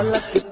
पलक तक चल सा